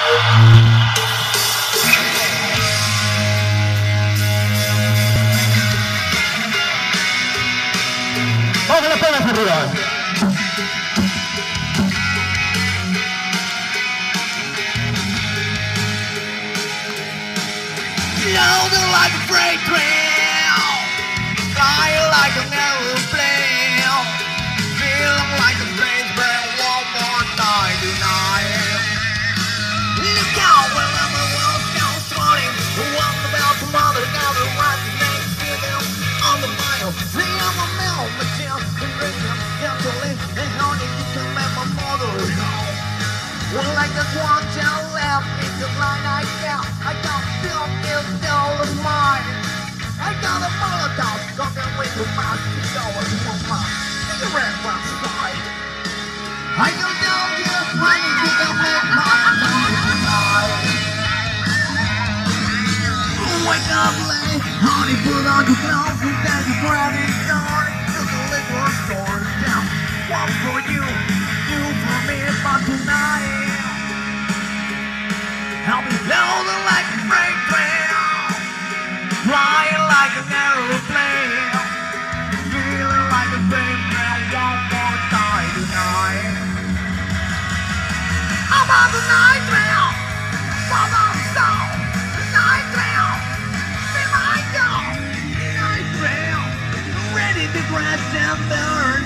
Vamos like a freight train, flying like an A one child left in the line I got. I got still is still of mine. I got a Molotov talking with the mouth to go and smoke my cigarette outside. I go down here, running to the make my. Wake up late, honey, put on your clothes, and then you grab it down to the liquor store down. One for you, two for me, but tonight. Flying like an aeroplane, feeling like a freight train one more time tonight. I'm on the be my ready to crash and burn.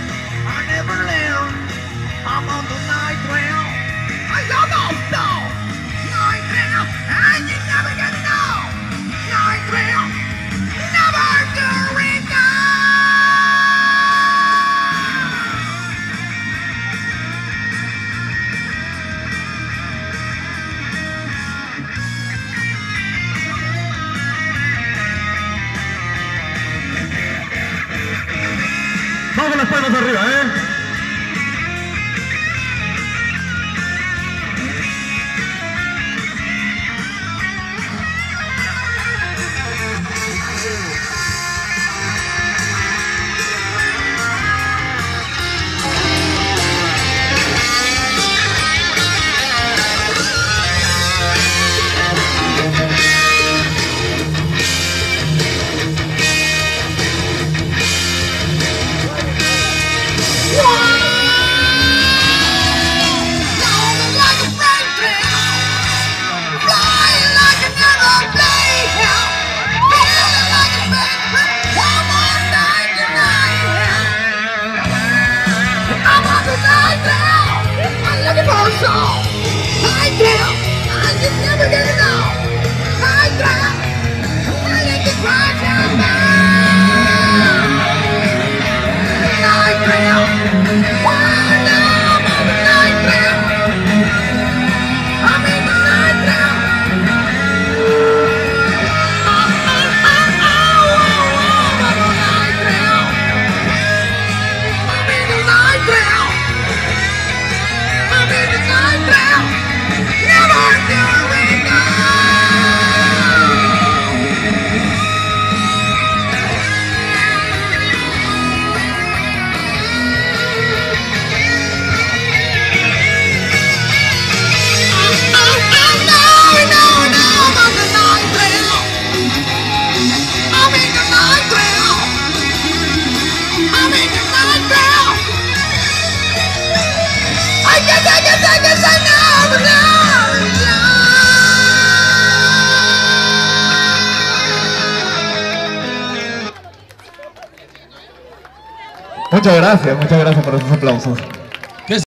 I never learn. I'm on the night trail. Got no Vamos las palmas arriba, ¿eh? Now, Muchas gracias, muchas gracias por esos aplausos.